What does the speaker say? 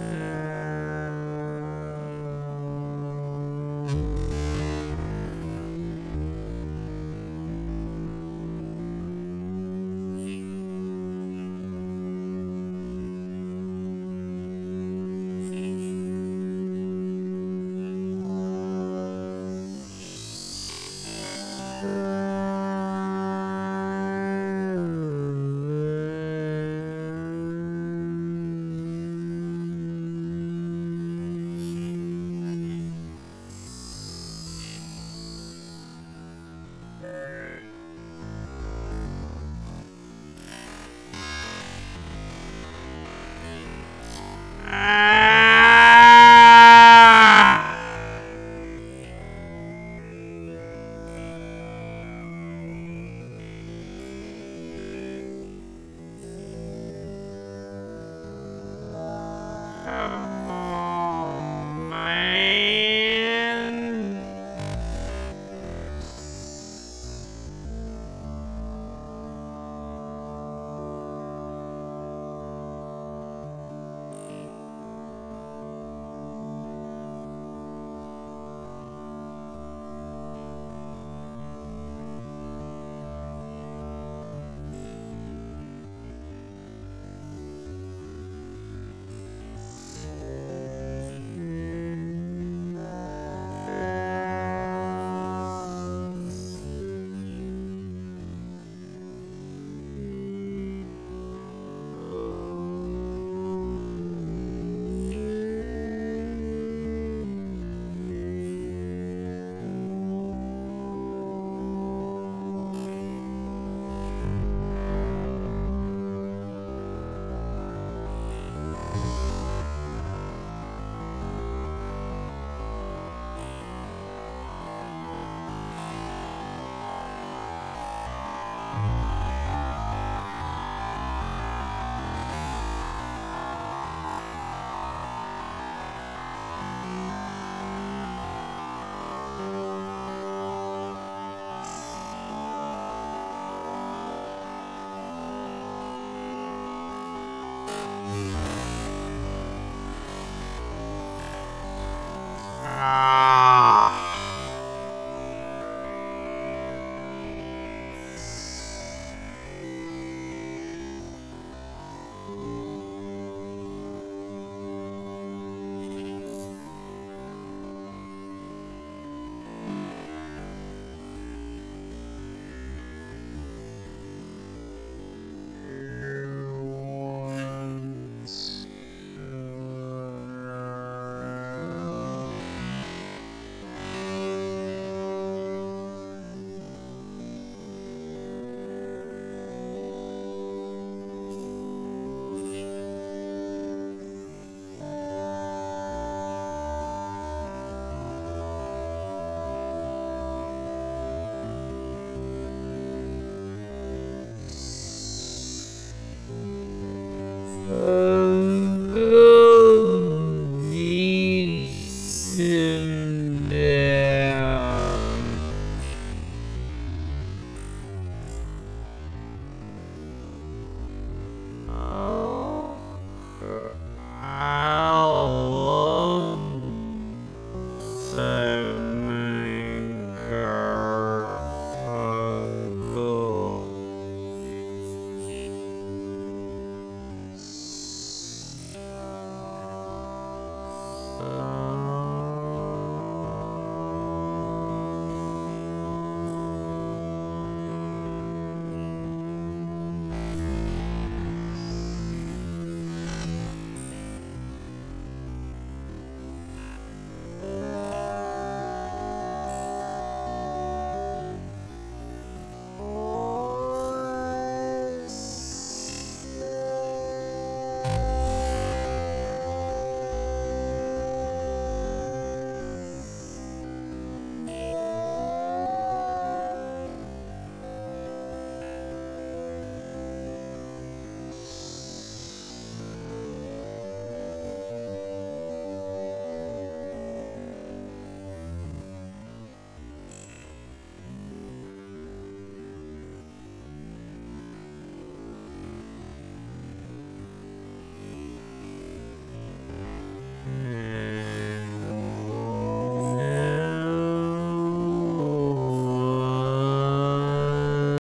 Yeah.